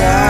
Yeah.